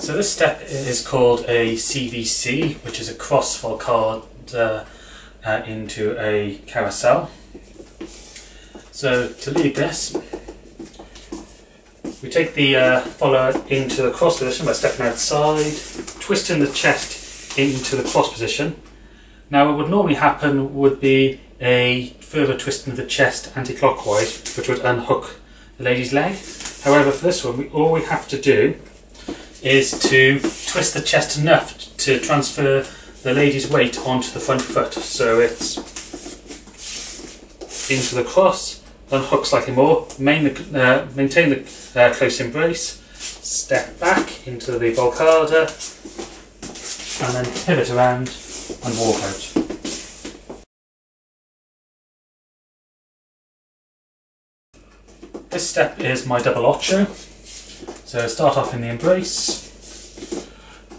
So this step is called a CVC, which is a cross volcada uh, uh, into a carousel. So to lead this, we take the uh, follower into the cross position by stepping outside, twisting the chest into the cross position. Now what would normally happen would be a further twisting of the chest anti-clockwise, which would unhook the lady's leg. However, for this one, we, all we have to do is to twist the chest enough to transfer the lady's weight onto the front foot. So it's into the cross, unhook slightly more, the, uh, maintain the uh, close embrace, step back into the volcada, and then pivot around and walk out. This step is my double ocho. So start off in the embrace.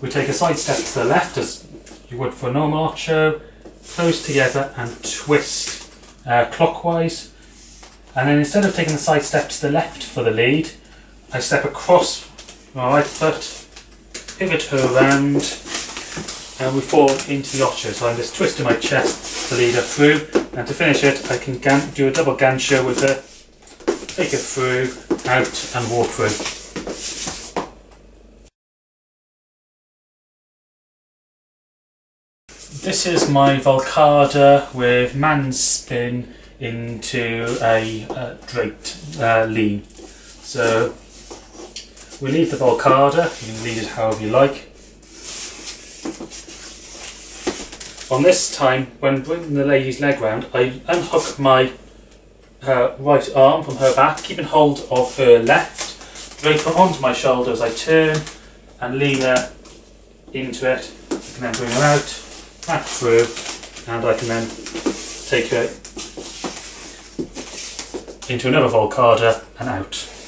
We take a side step to the left as you would for a normal ocho, close together and twist uh, clockwise. And then instead of taking the side step to the left for the lead, I step across my right foot, pivot her around, and we fall into the ocho. So I'm just twisting my chest to lead her through, and to finish it, I can do a double gancho with her take it through, out and walk through. This is my Volcada with man spin into a uh, draped uh, lean. So we leave the Volcada, you can lead it however you like. On this time, when bringing the lady's leg round, I unhook my her right arm from her back, keeping hold of her left, drape her onto my shoulder as I turn and lean her into it. I can then bring her out, back through, and I can then take it into another volcada and out.